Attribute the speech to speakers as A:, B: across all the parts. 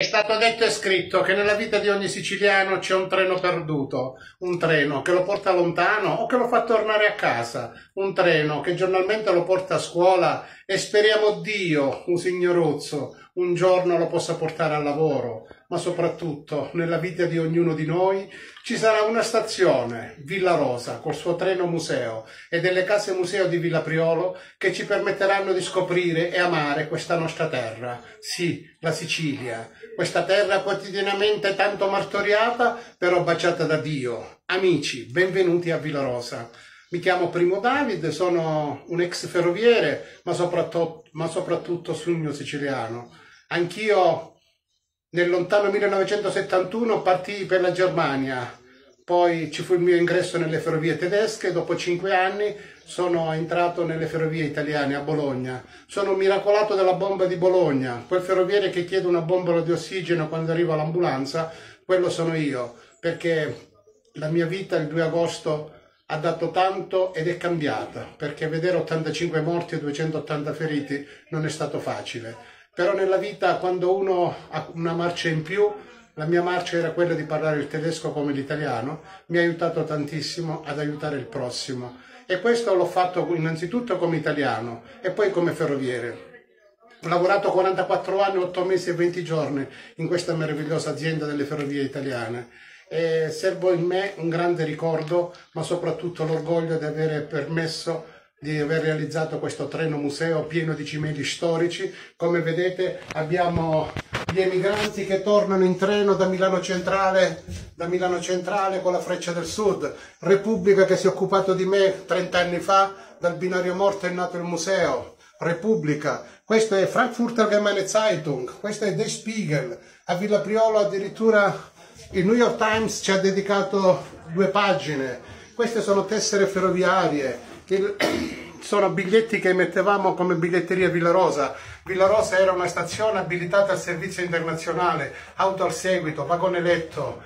A: È stato detto e scritto che nella vita di ogni siciliano c'è un treno perduto, un treno che lo porta lontano o che lo fa tornare a casa, un treno che giornalmente lo porta a scuola e speriamo Dio, un signorozzo, un giorno lo possa portare al lavoro, ma soprattutto nella vita di ognuno di noi ci sarà una stazione, Villa Rosa, col suo treno museo e delle case museo di Villa Priolo che ci permetteranno di scoprire e amare questa nostra terra, sì, la Sicilia, questa terra quotidianamente tanto martoriata, però baciata da Dio. Amici, benvenuti a Villa Rosa. Mi chiamo Primo David, sono un ex ferroviere, ma soprattutto, ma soprattutto sugno siciliano. Anch'io nel lontano 1971 partii per la Germania, poi ci fu il mio ingresso nelle ferrovie tedesche, dopo cinque anni sono entrato nelle ferrovie italiane a Bologna. Sono miracolato della bomba di Bologna, quel ferroviere che chiede una bombola di ossigeno quando arriva l'ambulanza, quello sono io, perché la mia vita il 2 agosto ha dato tanto ed è cambiata, perché vedere 85 morti e 280 feriti non è stato facile. Però nella vita quando uno ha una marcia in più la mia marcia era quella di parlare il tedesco come l'italiano, mi ha aiutato tantissimo ad aiutare il prossimo e questo l'ho fatto innanzitutto come italiano e poi come ferroviere. Ho lavorato 44 anni, 8 mesi e 20 giorni in questa meravigliosa azienda delle ferrovie italiane e servo in me un grande ricordo, ma soprattutto l'orgoglio di aver permesso di aver realizzato questo treno museo pieno di cimeli storici. Come vedete abbiamo gli emigranti che tornano in treno da Milano Centrale, da Milano Centrale con la Freccia del Sud, Repubblica che si è occupato di me 30 anni fa, dal binario morto è nato il museo, Repubblica, questo è Frankfurter Allgemeine Zeitung, questo è Der Spiegel, a Villa Priolo addirittura il New York Times ci ha dedicato due pagine, queste sono tessere ferroviarie, il sono biglietti che mettevamo come biglietteria Villarosa. Villarosa era una stazione abilitata al servizio internazionale, auto al seguito, vagone letto,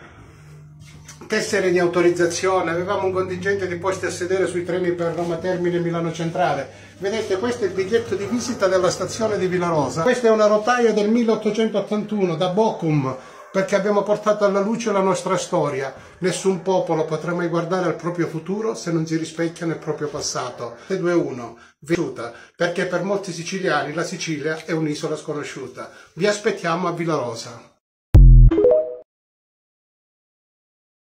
A: tessere di autorizzazione, avevamo un contingente di posti a sedere sui treni per Roma Termine e Milano Centrale. Vedete, questo è il biglietto di visita della stazione di Villarosa. Questa è una rotaia del 1881 da Bochum, perché abbiamo portato alla luce la nostra storia. Nessun popolo potrà mai guardare al proprio futuro se non si rispecchia nel proprio passato. 2-1, vissuta, perché per molti siciliani la Sicilia è un'isola sconosciuta. Vi aspettiamo a Villa Rosa.